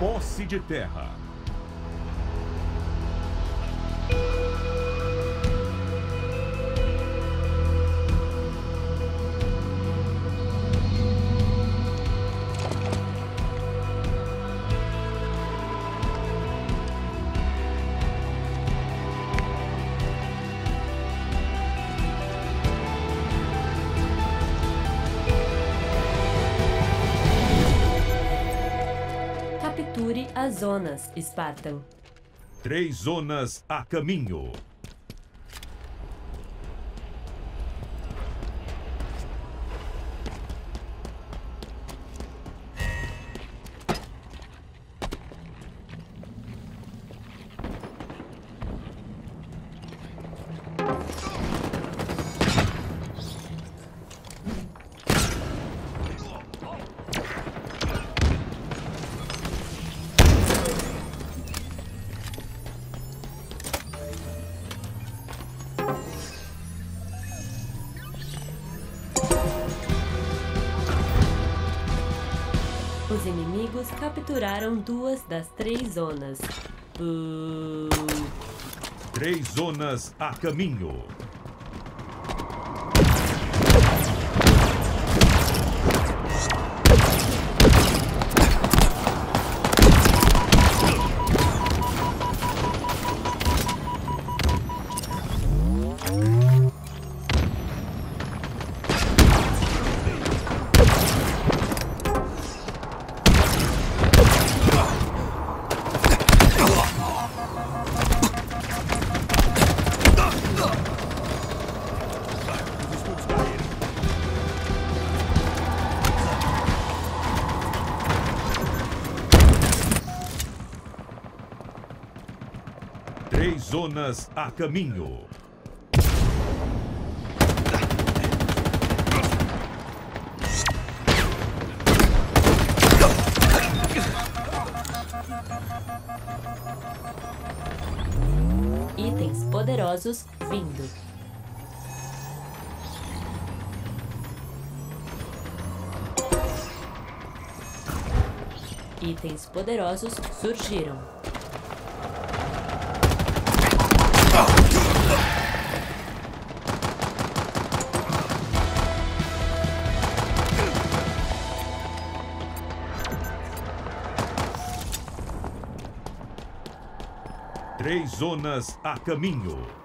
Posse de terra. Capture as zonas, Spartan. Três zonas a caminho. Os inimigos capturaram duas das três zonas. Uh, Três zonas a caminho. A caminho. itens poderosos vindo. Itens poderosos surgiram. Três zonas a caminho.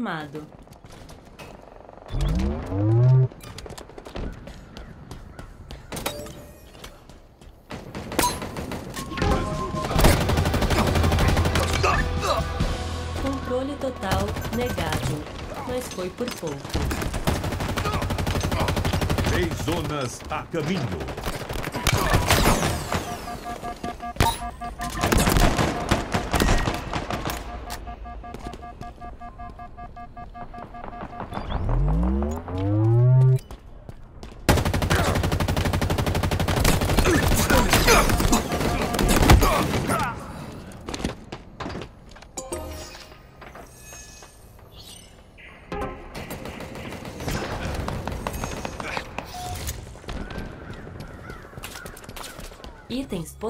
Confirmado. Controle total negado, mas foi por pouco. Três zonas a caminho.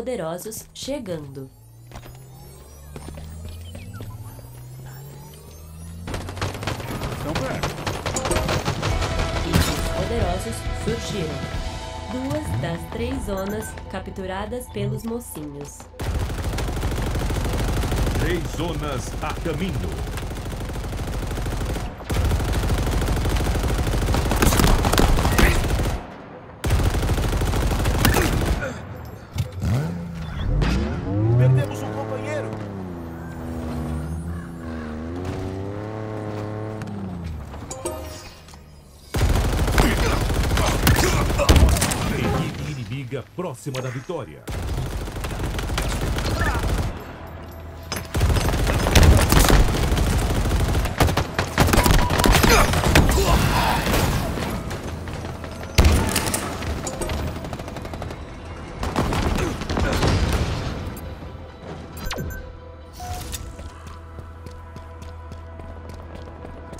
Poderosos chegando. Poderosos surgiram. Duas das três zonas capturadas pelos mocinhos. Três zonas a caminho. Próxima da vitória.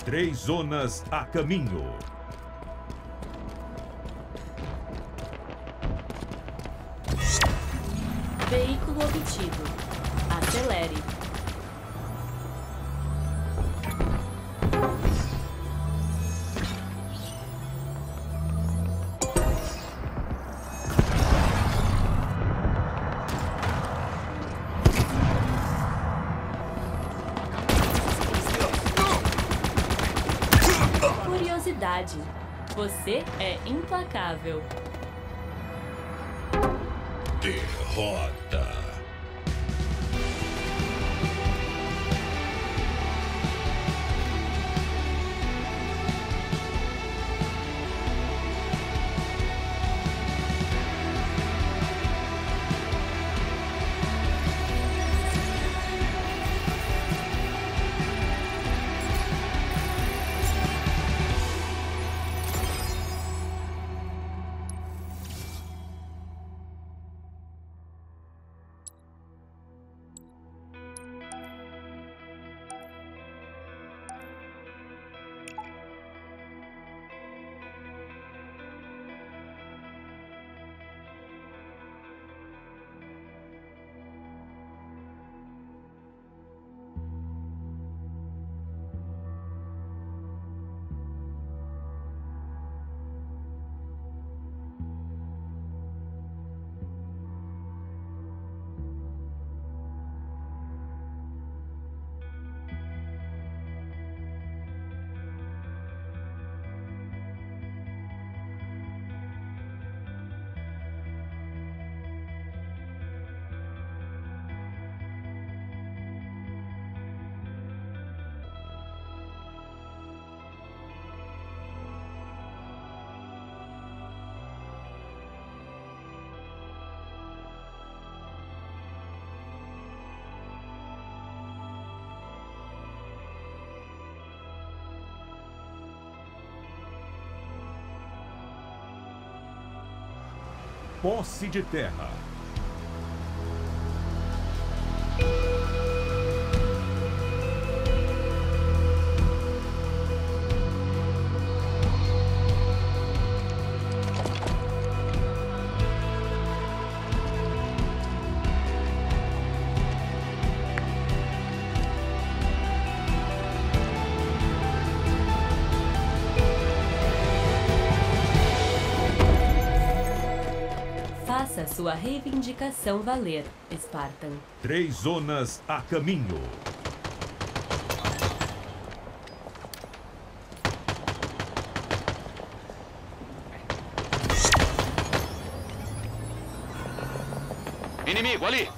Três zonas a caminho. Derrota. Posse de terra. Sua reivindicação valer, Spartan. Três zonas a caminho. Inimigo ali!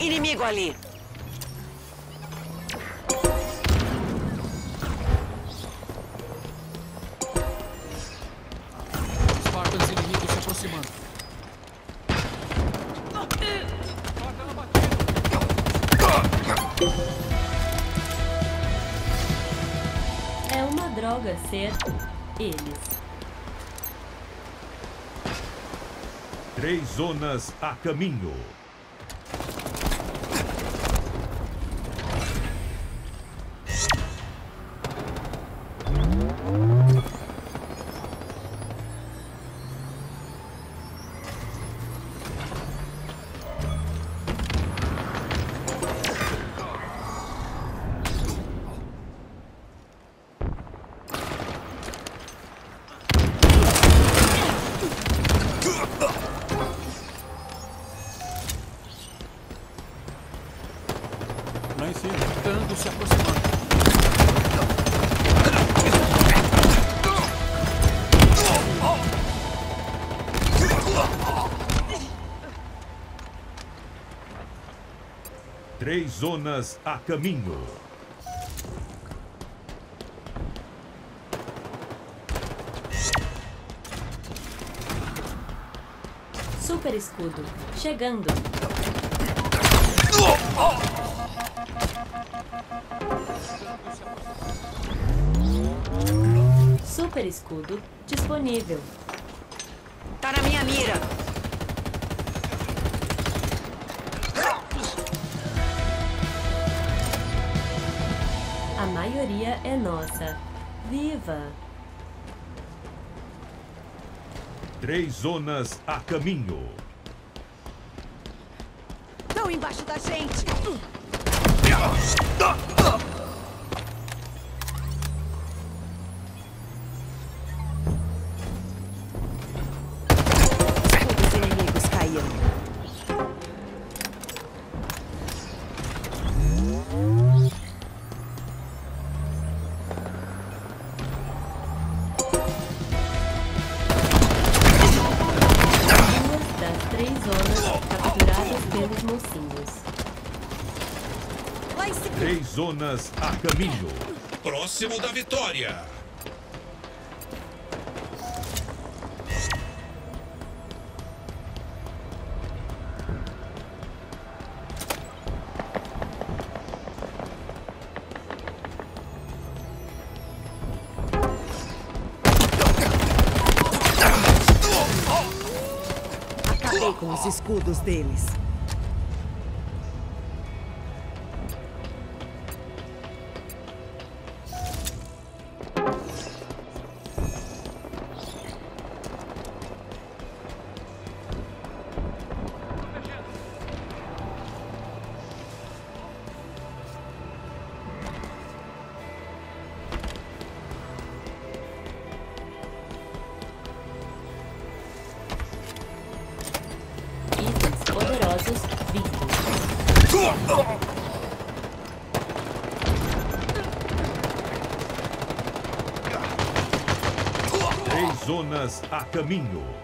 Inimigo ali. Droga ser eles. Três zonas a caminho. Três zonas a caminho. Super escudo chegando. Super escudo disponível. A maioria é nossa. Viva! Três zonas a caminho. Caminho. Próximo da vitória. Acabei com os escudos deles. Caminho.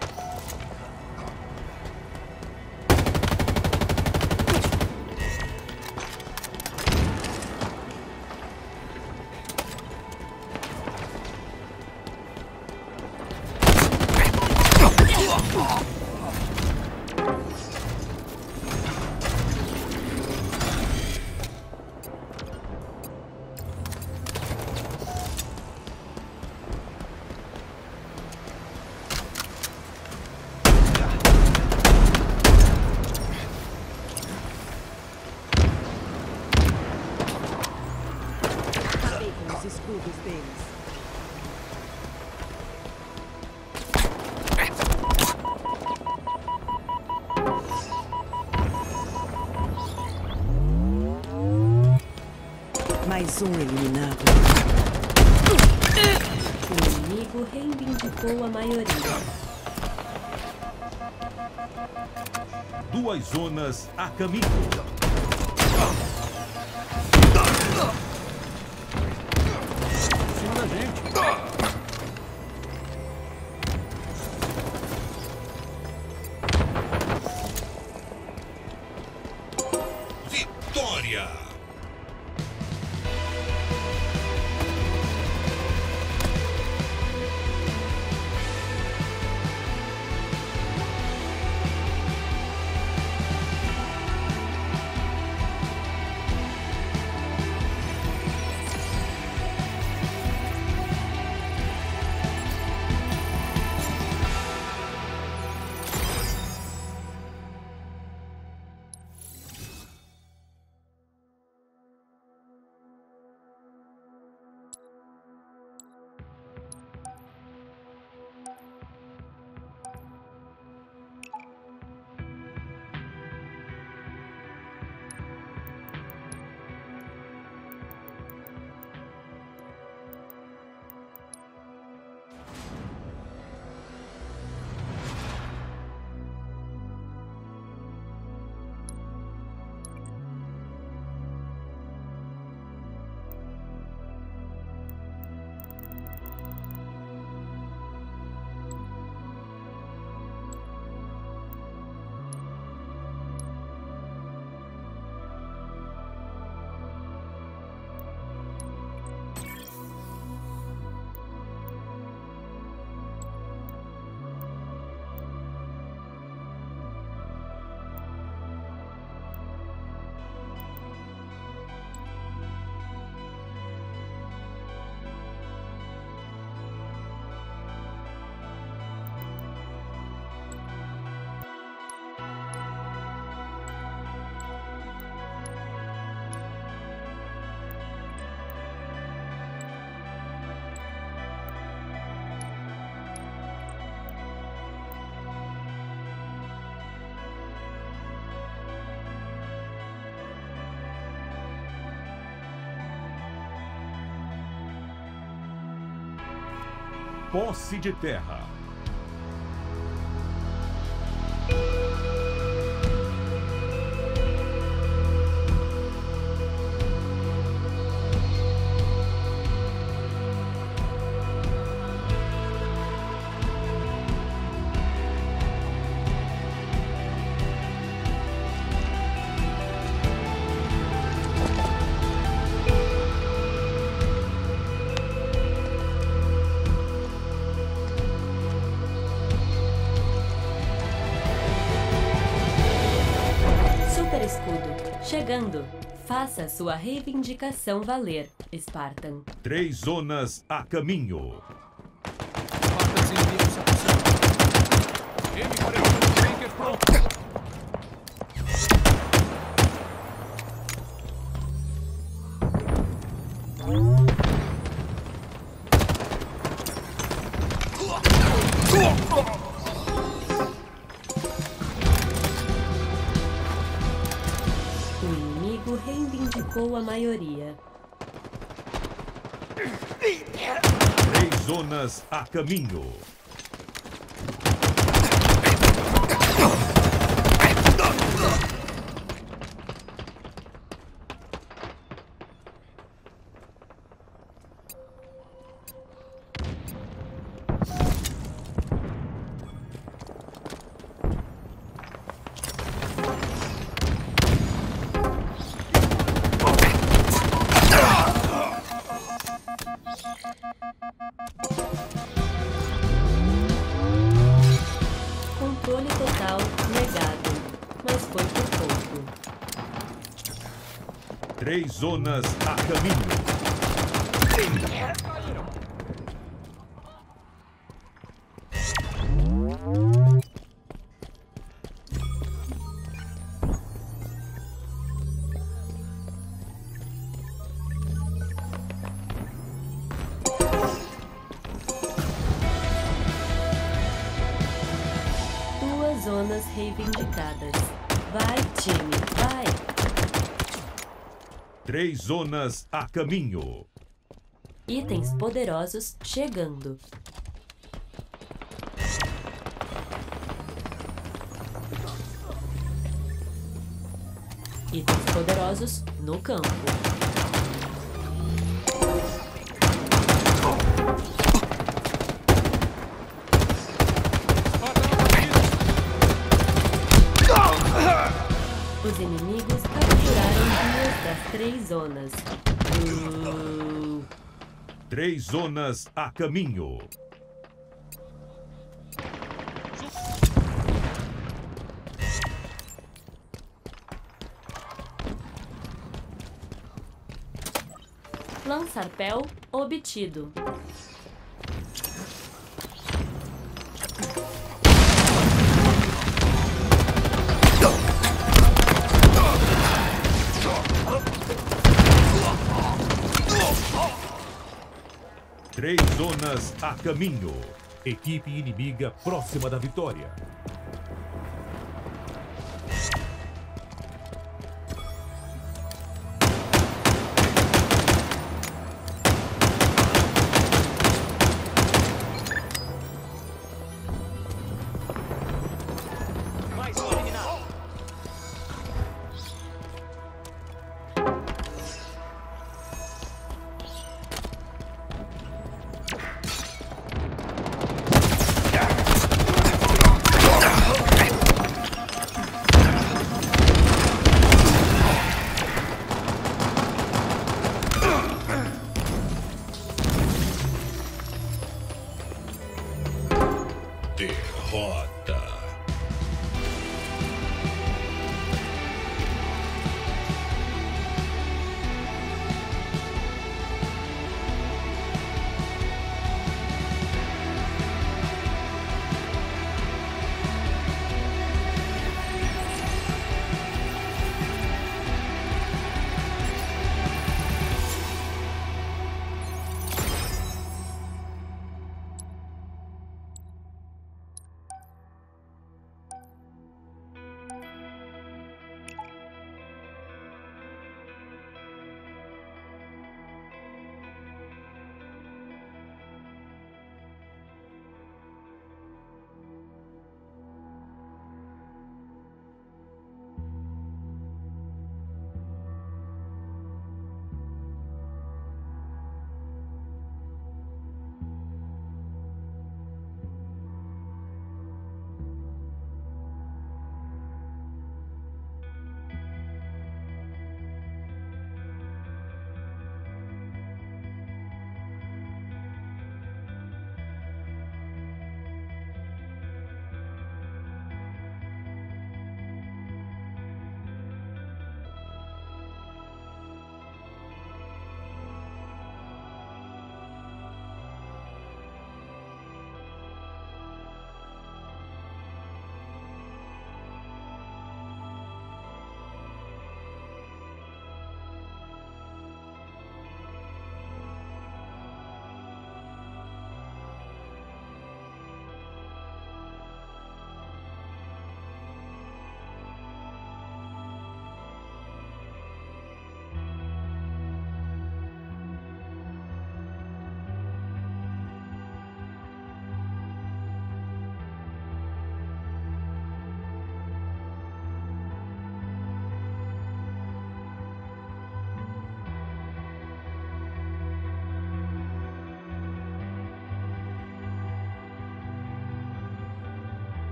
Zonas Posse de terra. Chegando. Faça sua reivindicação valer, Spartan. Três zonas a caminho. Spartans inimigos se aproximando. M41 Tanker pronto. O reivindicou a maioria. Três zonas a caminho. Zonas a caminho. Três zonas a caminho. Itens poderosos chegando. Itens poderosos no campo. Zonas. Três zonas a caminho. Lançarpel obtido. A caminho. Equipe inimiga próxima da vitória.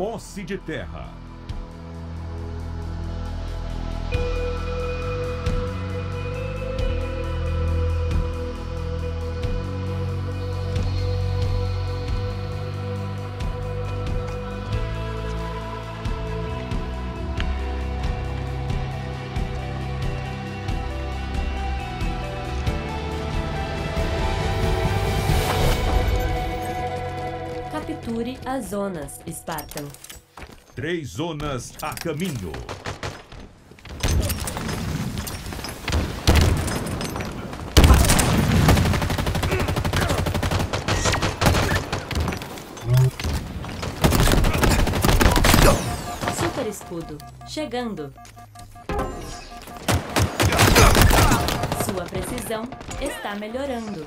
Posse de terra. As zonas, Spartan. Três zonas a caminho. Super escudo. Chegando. Sua precisão está melhorando.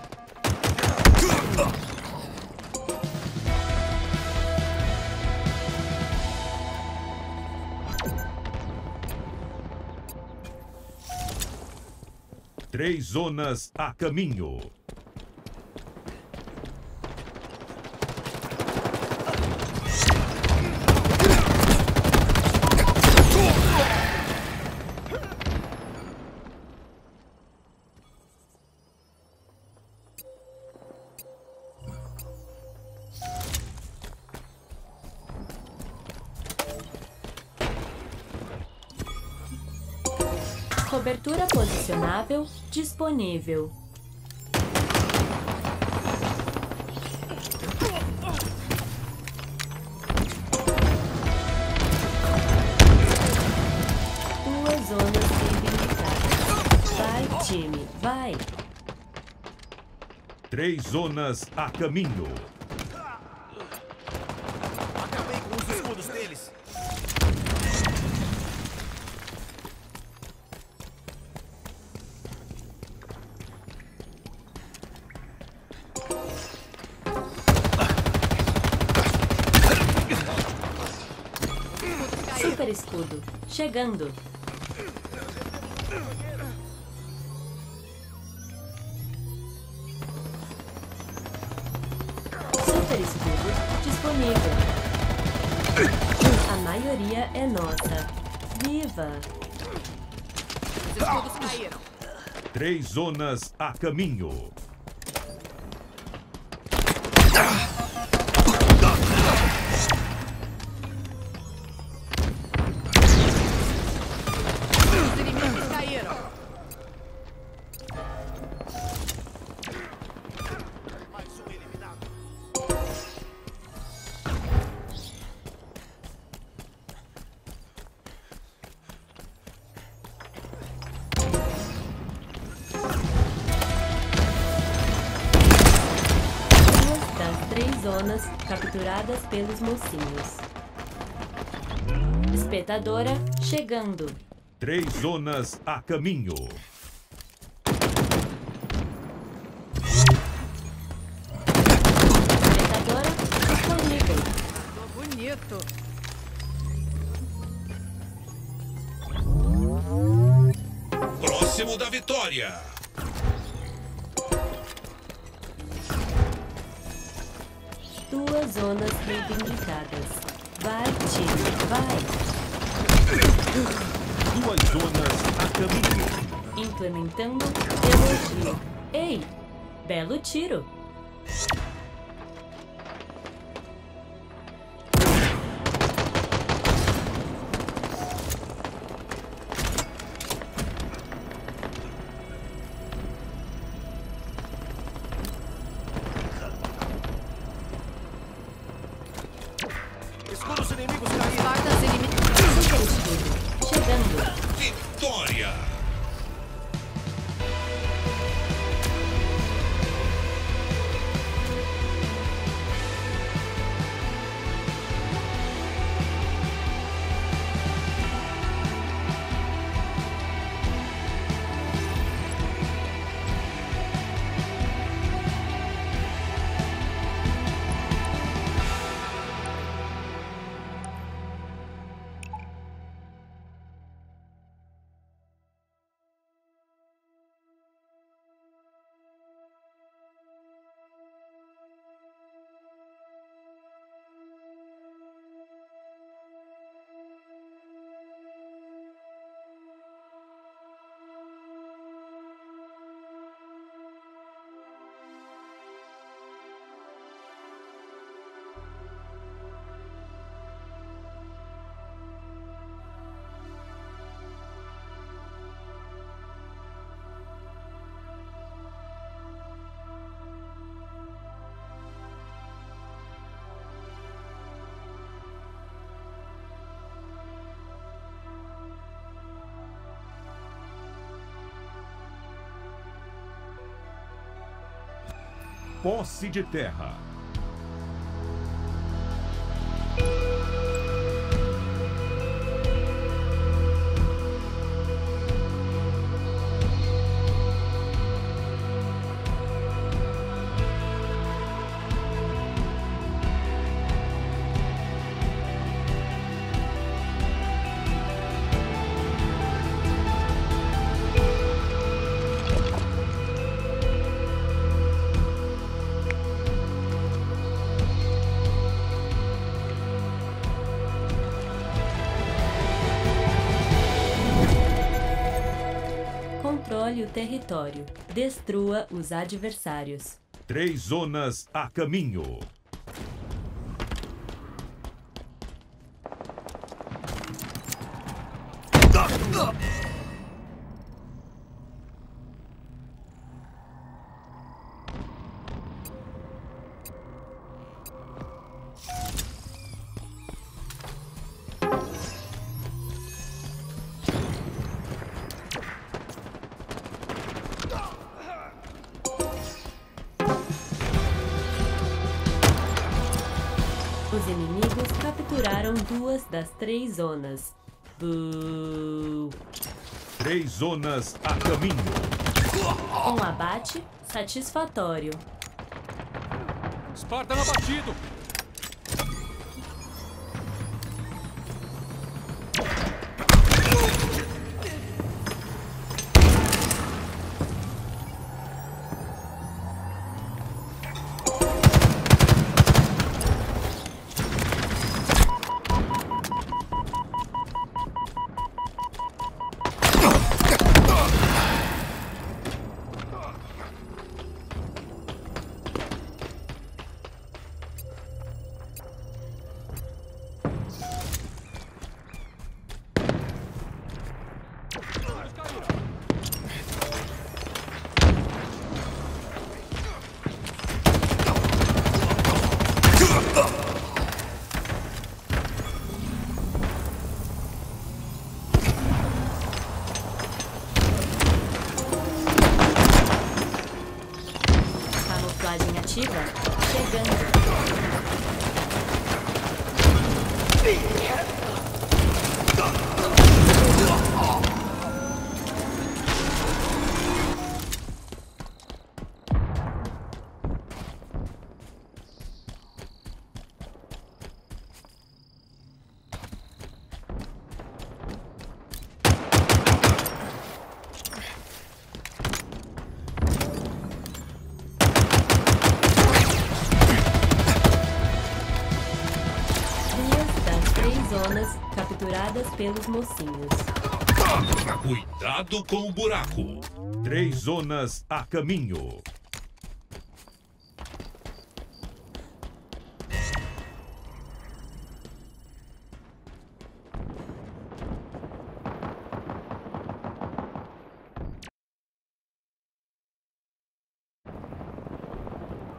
Três zonas a caminho. Disponível. Duas zonas reivindicadas. Vai, time, vai! Três zonas a caminho. Chegando. Super escudo disponível. A maioria é nossa. Viva! Os escudos caíram. Três zonas a caminho. Pelos mocinhos. Espetadora chegando. Três zonas a caminho. Espetadora disponível. Tô bonito. Próximo da vitória. Reivindicadas. Vai, time, vai! Duas zonas a caminho. Implementando elogio. Ei, belo tiro! Vitória. Posse de terra. Território. Destrua os adversários. Três zonas a caminho. Os inimigos capturaram duas das três zonas. Buu. Três zonas a caminho. Um abate satisfatório. Espartano abatido. Pelos mocinhos. Cuidado com o buraco. Três zonas a caminho.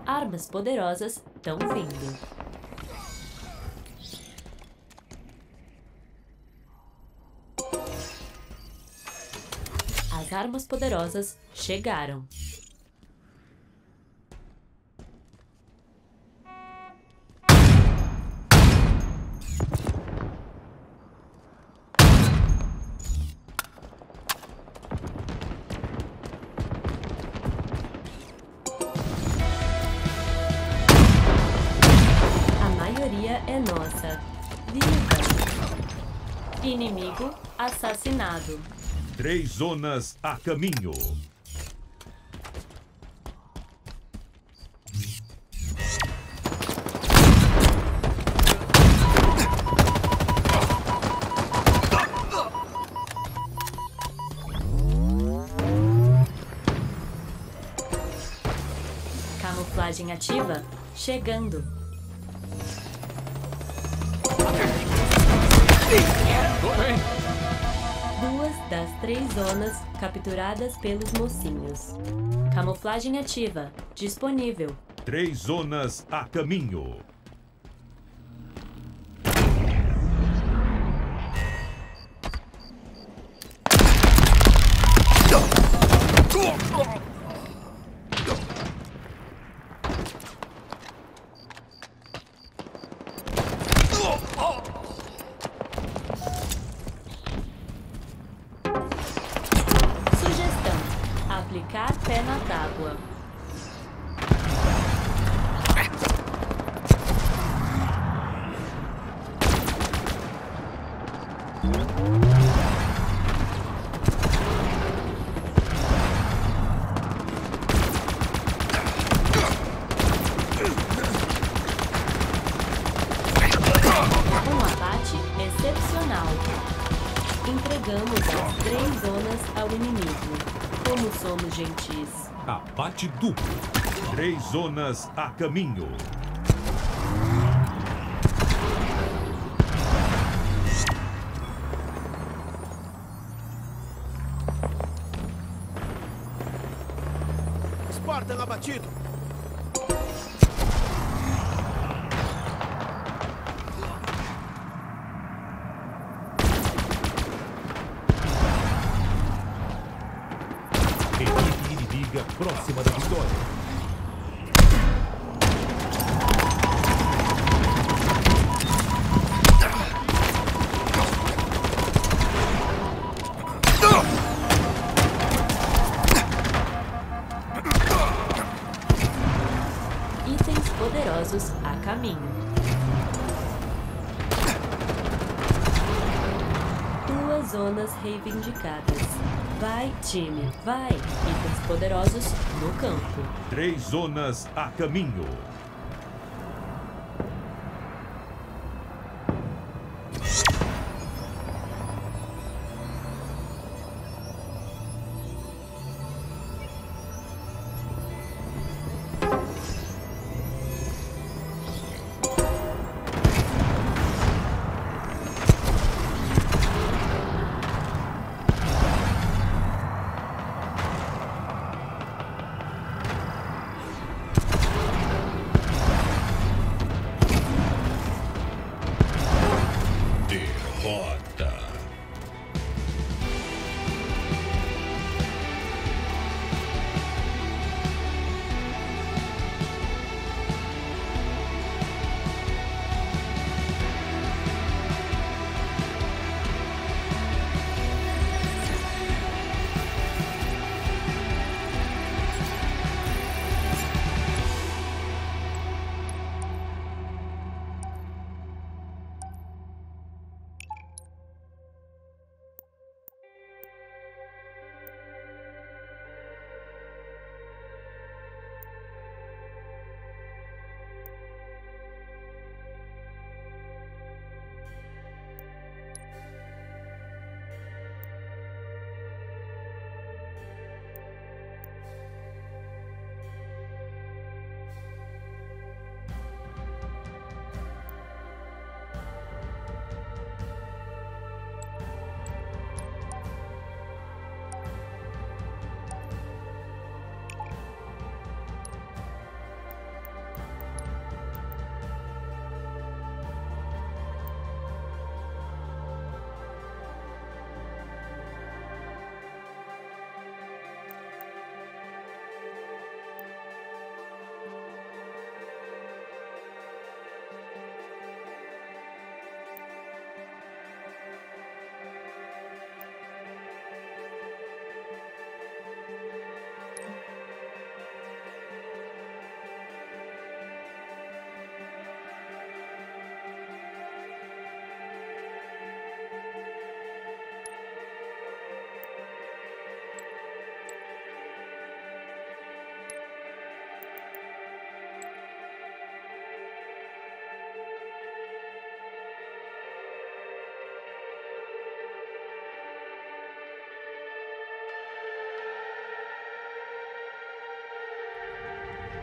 Armas poderosas estão vindo. Armas poderosas chegaram. A maioria é nossa. Viva! Inimigo assassinado. Três zonas a caminho. Camuflagem ativa. Chegando. Das três zonas capturadas pelos mocinhos. Camuflagem ativa. Disponível. Três zonas a caminho. Abate duplo. Três zonas a caminho. Spartan abatido. Poderosos a caminho. Duas zonas reivindicadas. Vai, time, vai! Itens poderosos no campo. Três zonas a caminho.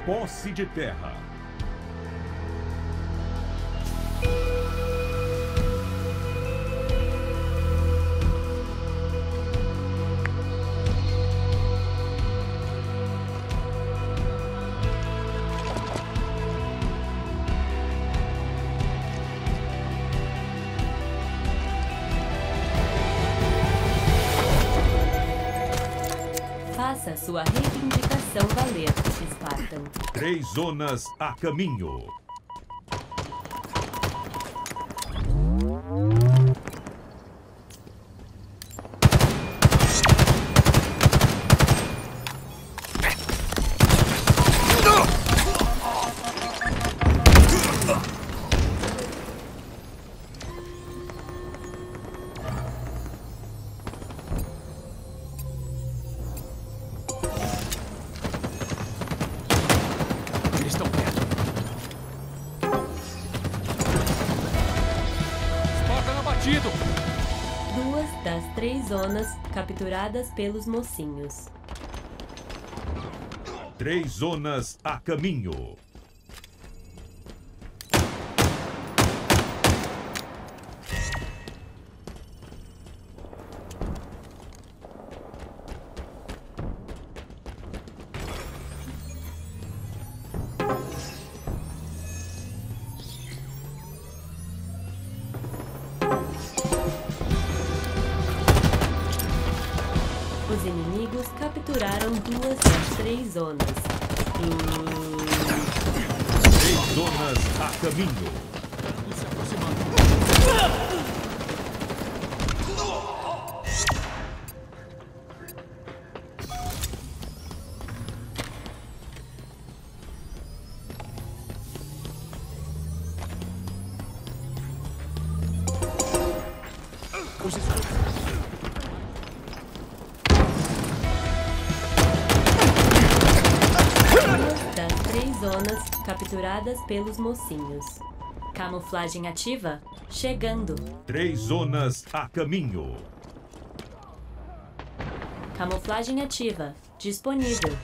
Posse de terra. Três zonas a caminho. Capturadas pelos mocinhos. Três zonas a caminho. Capturadas pelos mocinhos. Camuflagem ativa? Chegando. Três zonas a caminho. Camuflagem ativa. Disponível.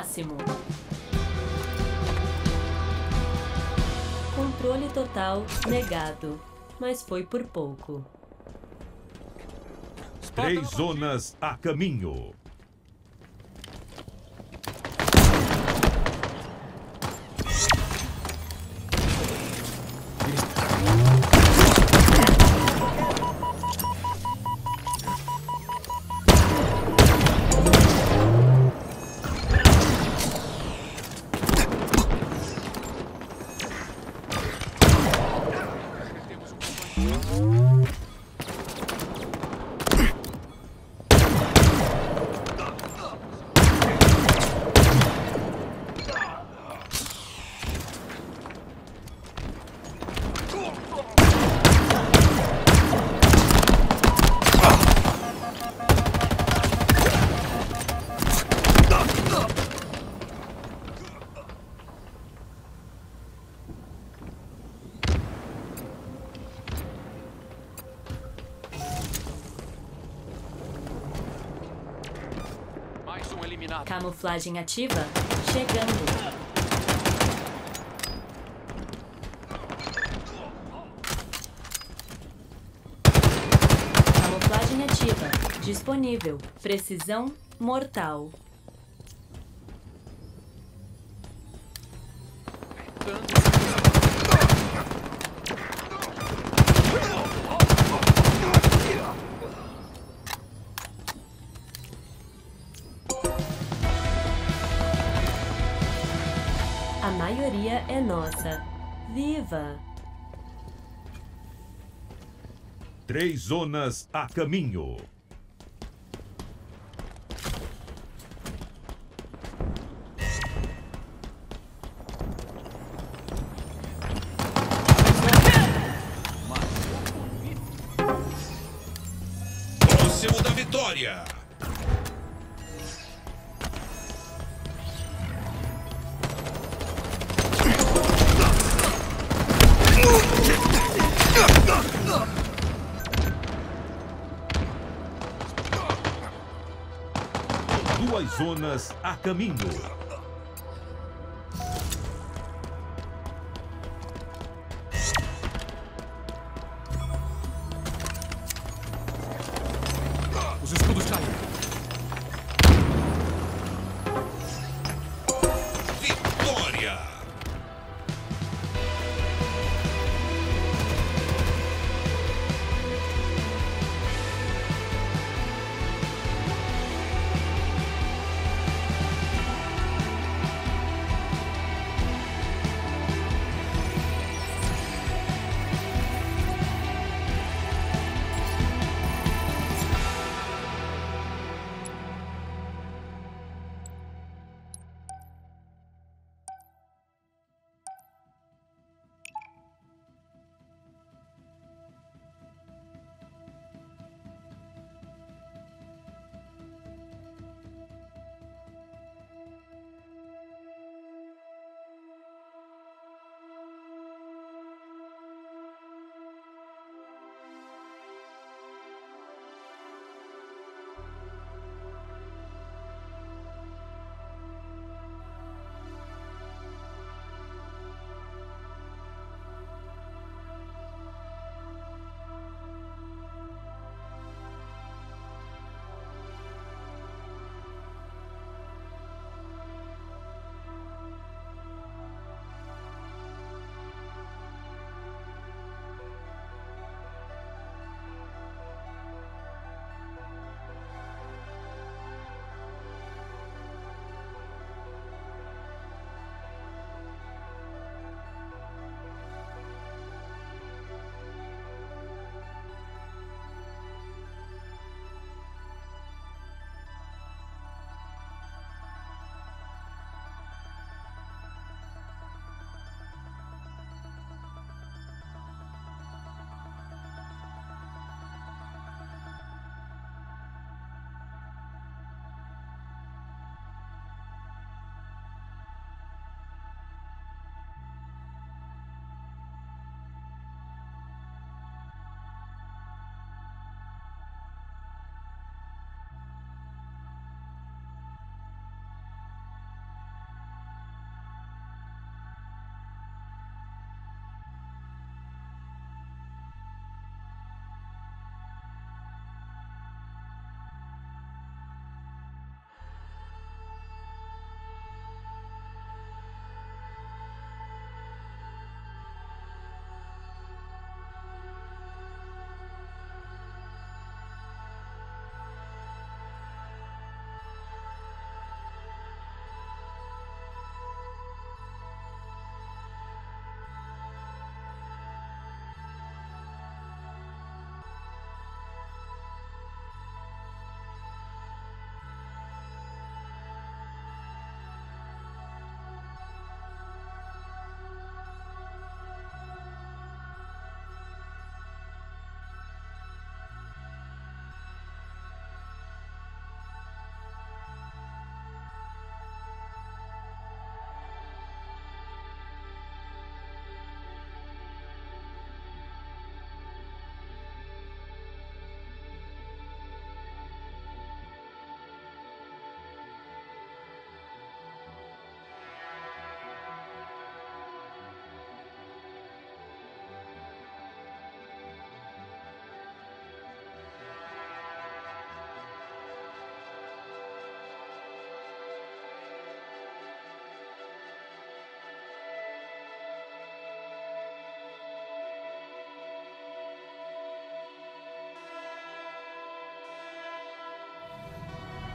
Máximo. Controle total negado, mas foi por pouco. Três zonas a caminho. Camuflagem ativa? Chegando. Camuflagem ativa. Disponível. Precisão mortal. A maioria é nossa. Viva! Três zonas a caminho. A caminho.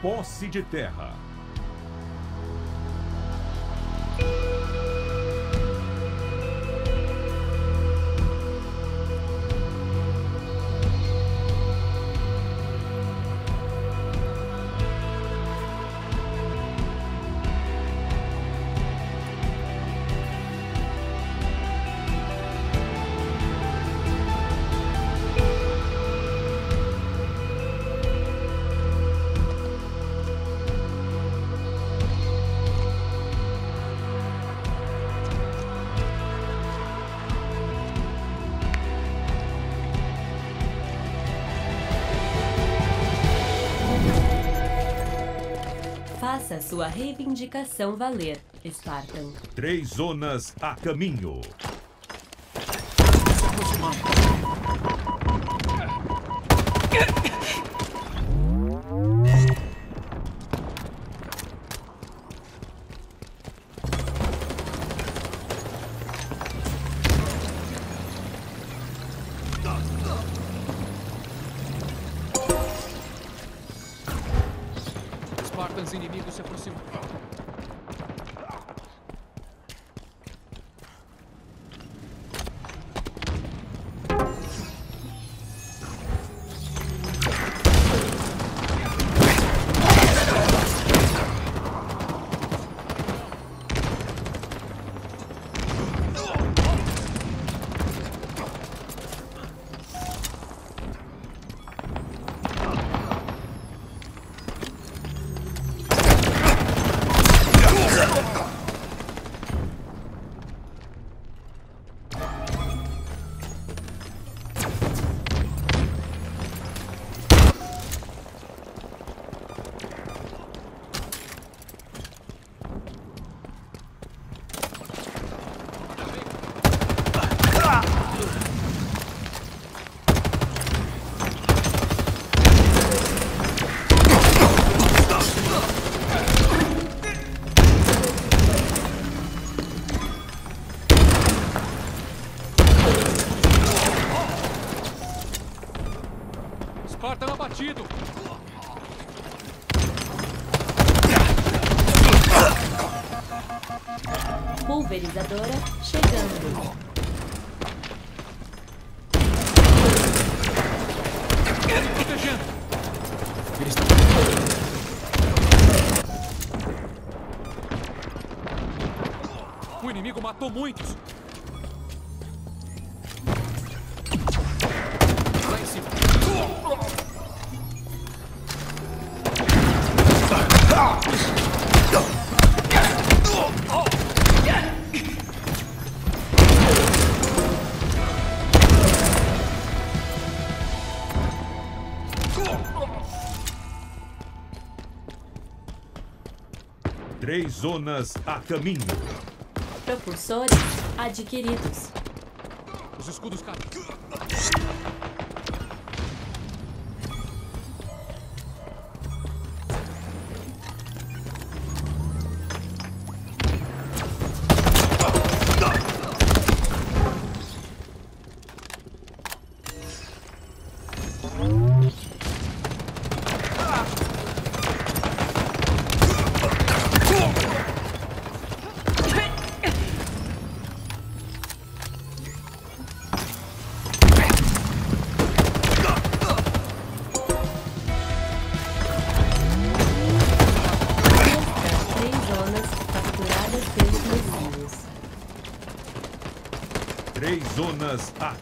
Posse de terra. Faça sua reivindicação valer, Spartan. Três zonas a caminho. O inimigo matou muitos. Lá em cima. Três zonas a caminho. Propulsores adquiridos. Os escudos caem.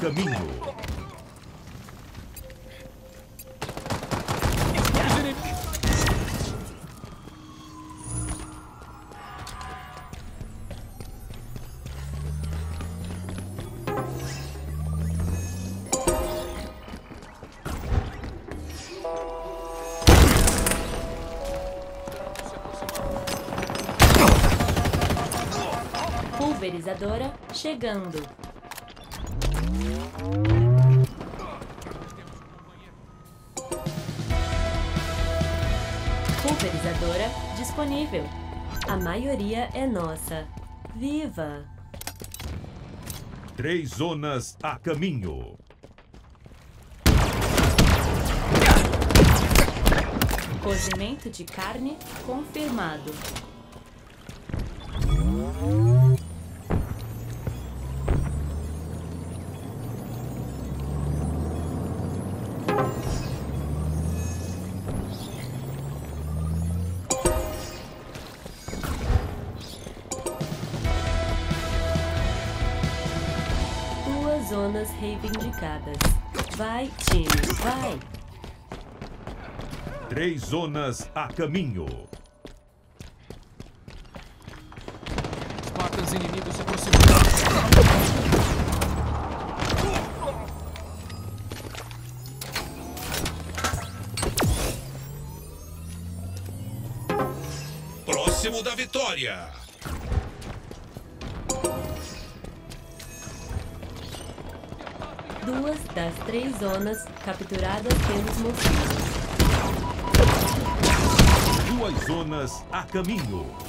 Caminho. Pulverizadora chegando. Viva! Três zonas a caminho. Cozimento de carne confirmado. Vai, time, vai! Três zonas a caminho. Spartans inimigos se aproximando. Próximo da vitória. Das três zonas capturadas pelos mocinhos. Duas zonas a caminho.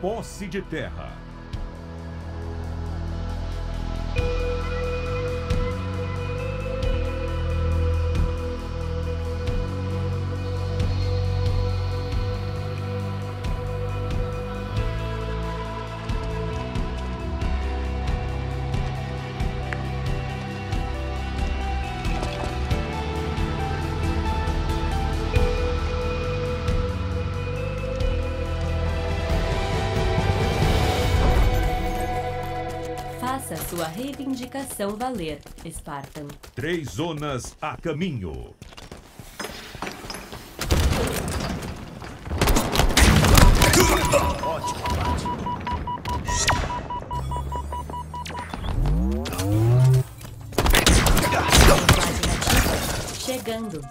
Posse de terra. Reivindicação valer, Spartan. Três zonas a caminho. Chegando.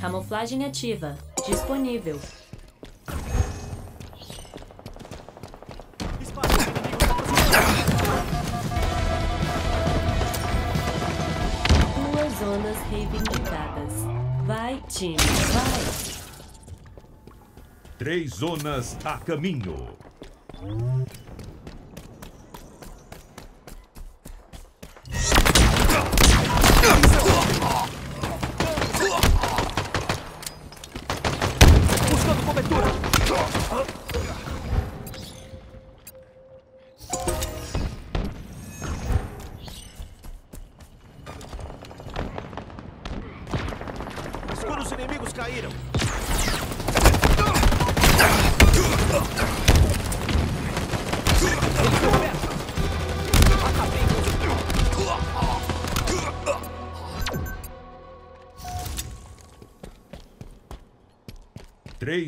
Camuflagem ativa. Disponível. Time, vai! Três zonas a caminho.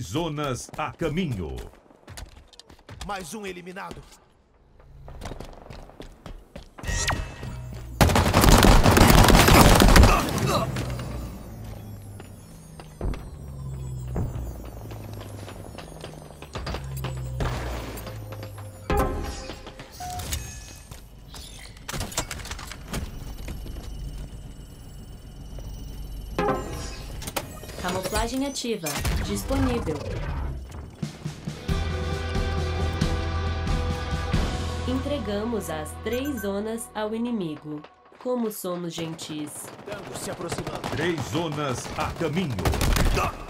Zonas a caminho. Mais um eliminado. Camuflagem ativa. Disponível. Entregamos as três zonas ao inimigo. Como somos gentis. Tango se aproximando. Três zonas a caminho.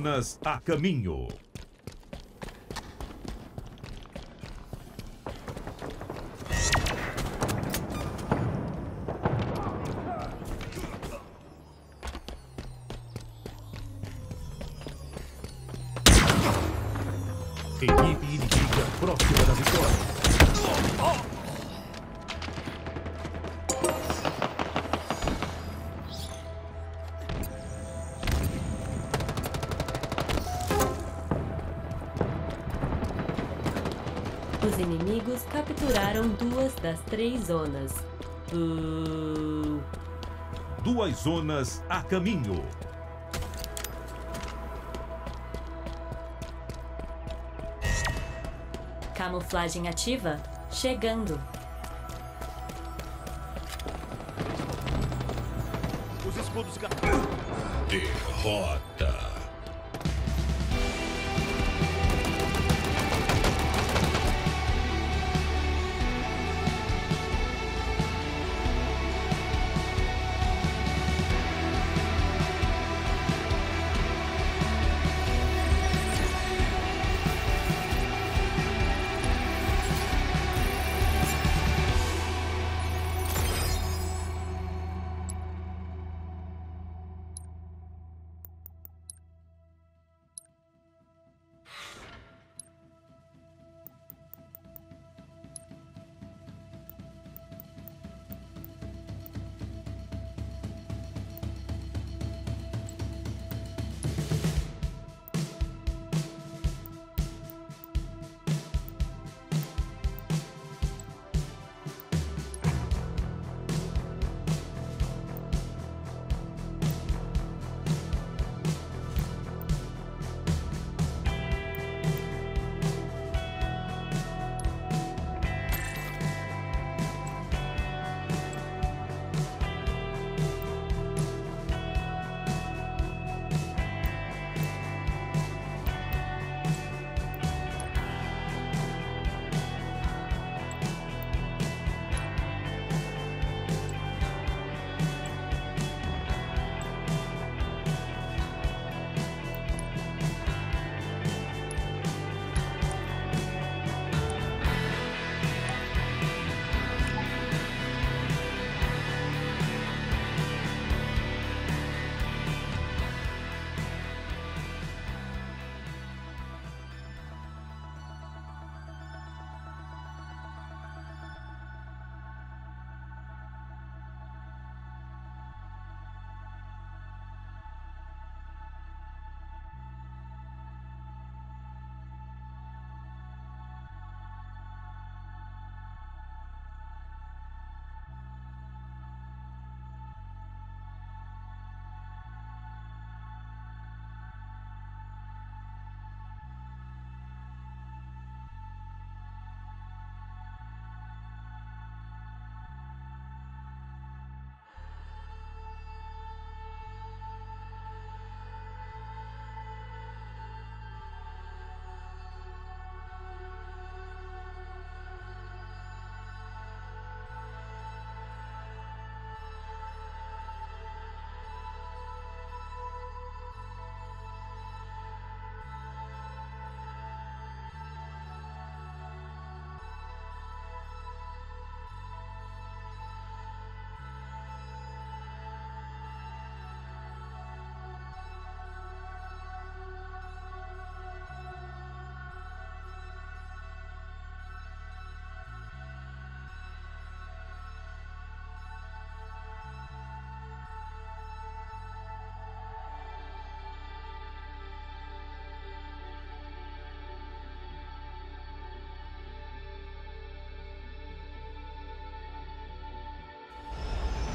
Três zonas a caminho. Inimigos capturaram duas das três zonas. Uh, Duas zonas a caminho. camuflagem ativa. Chegando. Os escudos. Derrota.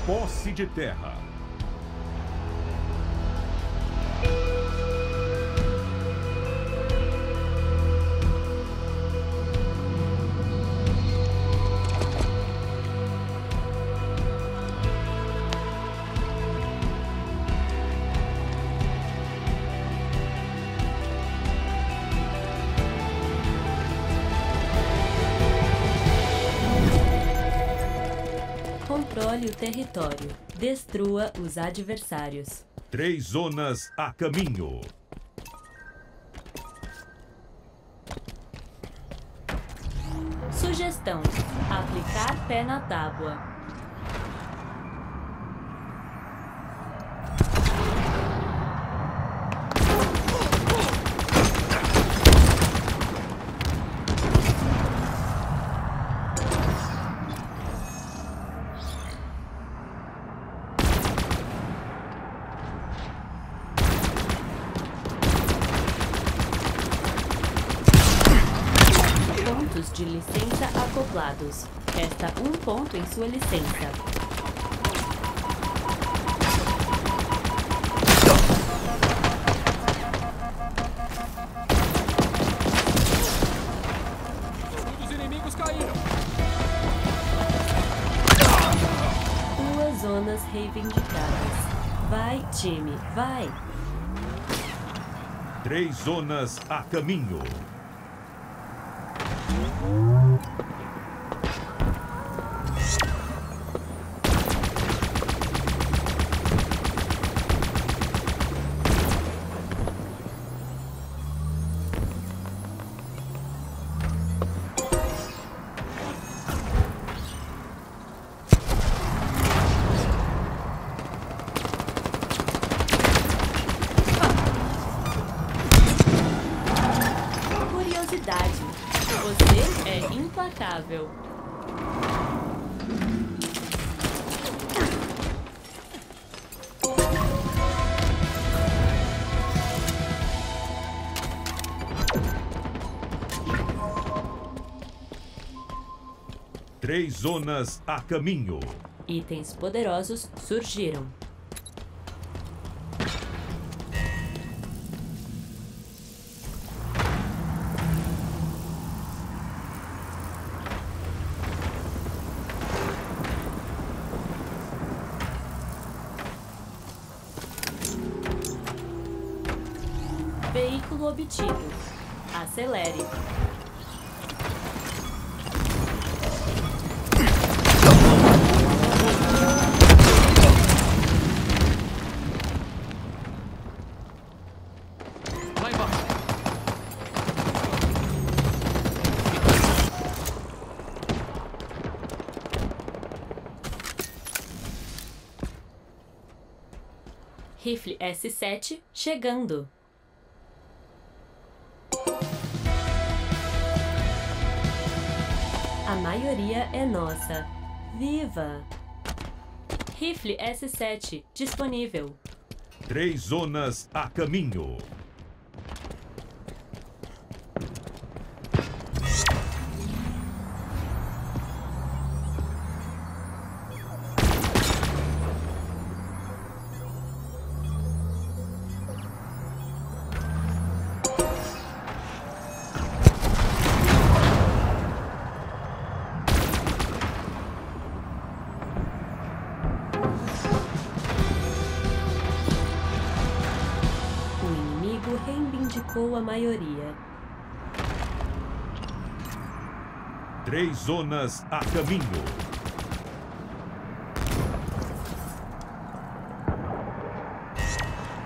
Posse de terra. Controle o território. Destrua os adversários. Três zonas a caminho. Sugestão: aplicar pé na tábua. Pontos de licença acoplados. Resta um ponto em sua licença. Escudos inimigos caíram. Duas zonas reivindicadas. Vai, time, vai! Três zonas a caminho. Três zonas a caminho. Itens poderosos surgiram. Veículo obtido. Acelere. Rifle S7 chegando. A maioria é nossa. Viva! Rifle S7 disponível. Três zonas a caminho. Três zonas a caminho.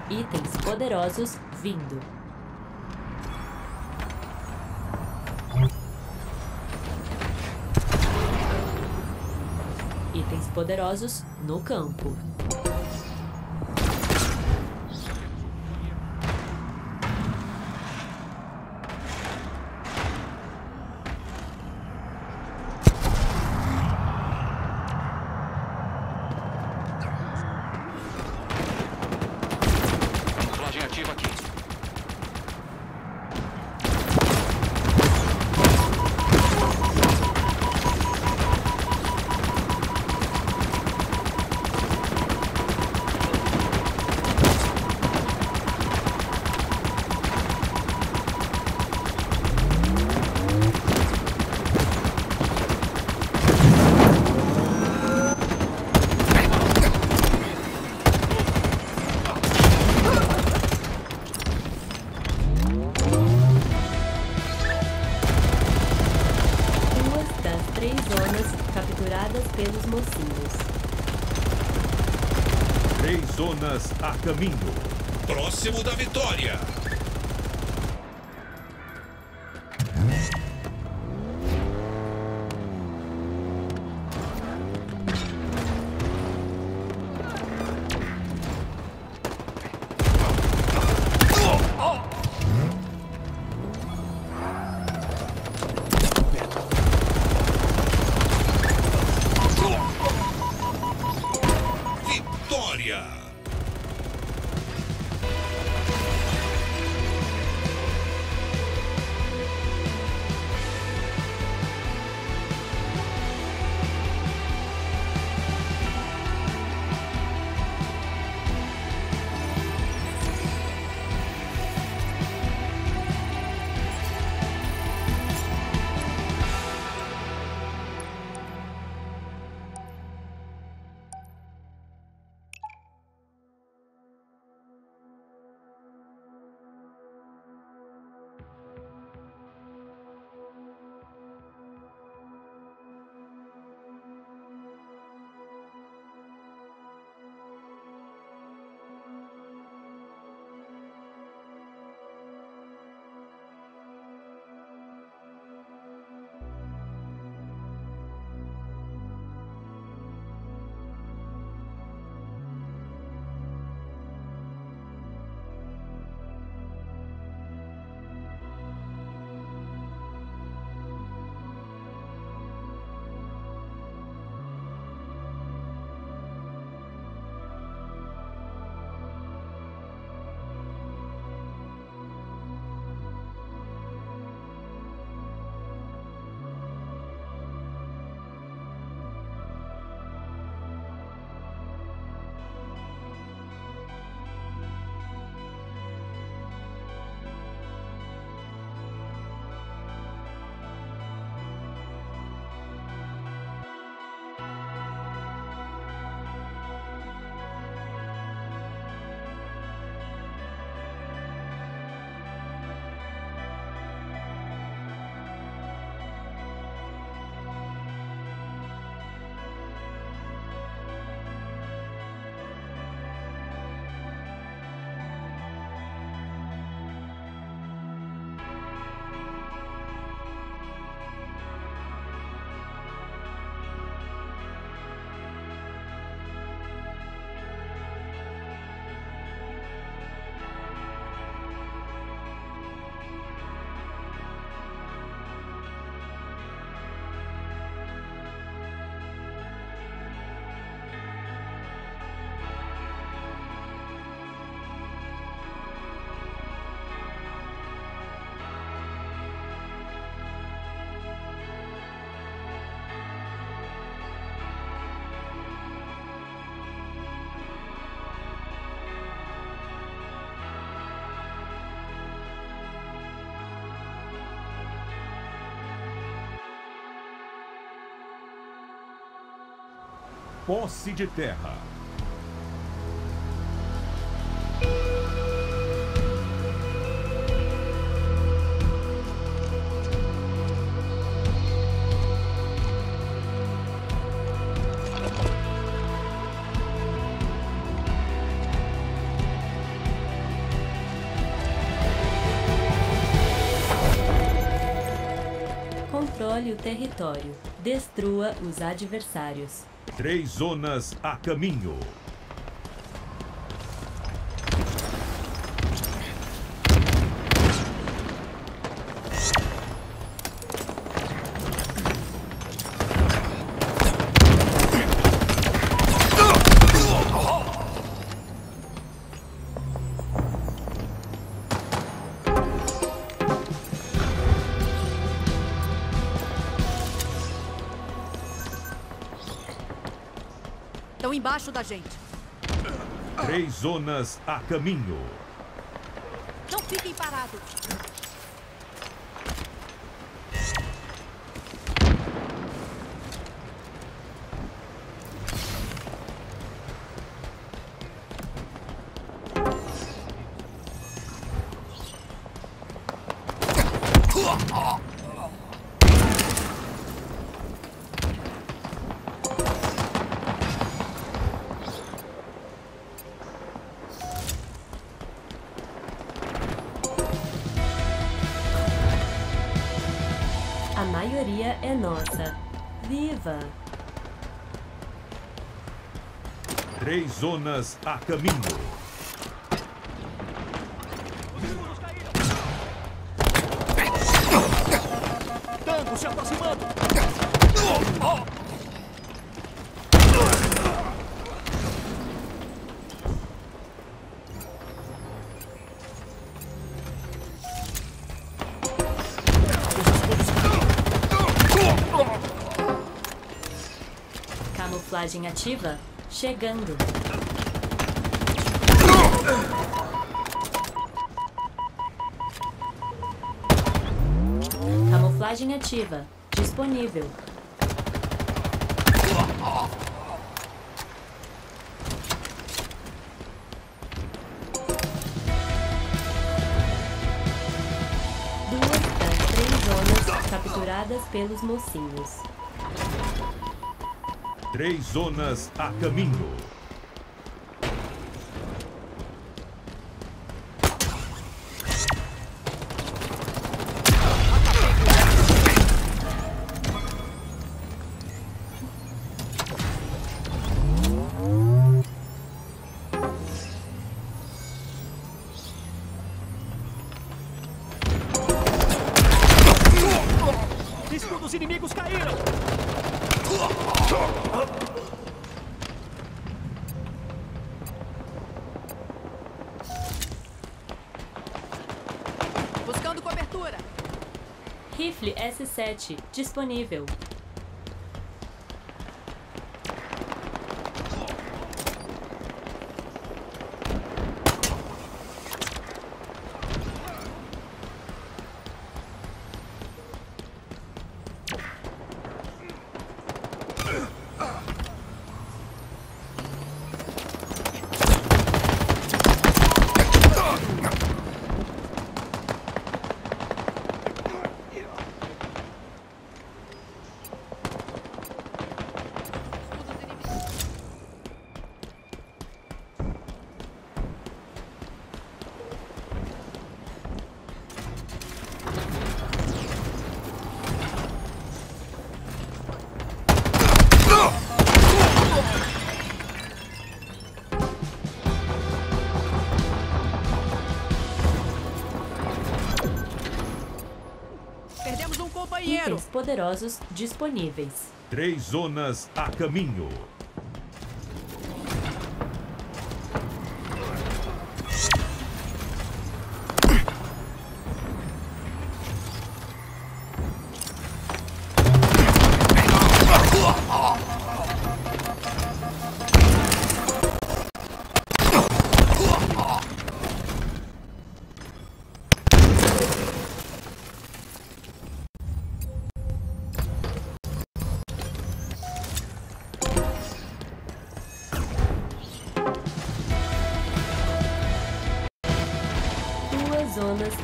Itens poderosos vindo. Itens poderosos no campo. Vitória. Posse de terra. Controle o território. Destrua os adversários. Três zonas a caminho. Da gente. Três zonas a caminho. Não fiquem parados. Três zonas a caminho. Os escudos caíram! Tango se aproximando! Camuflagem ativa. Chegando. Camuflagem ativa. Disponível. Duas das três zonas capturadas pelos mocinhos. Três zonas a caminho. Disponível. Poderosos disponíveis. Três zonas a caminho.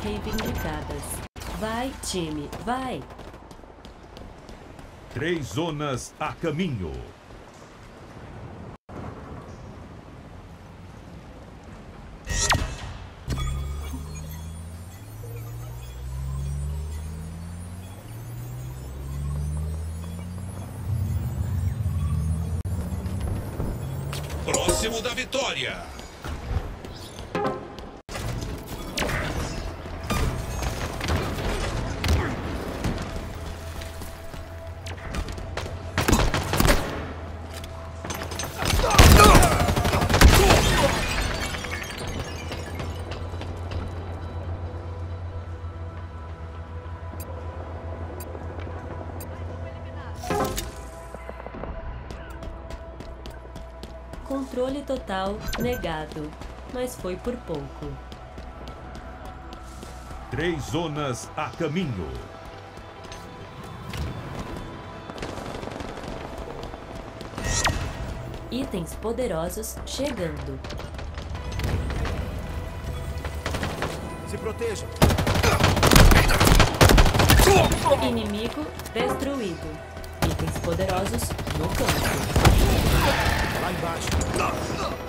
Reivindicadas. Vai, time, vai! Três zonas a caminho. Total negado, mas foi por pouco. Três zonas a caminho. Itens poderosos chegando. Se protejam! Inimigo destruído. Itens poderosos no campo. Lá embaixo!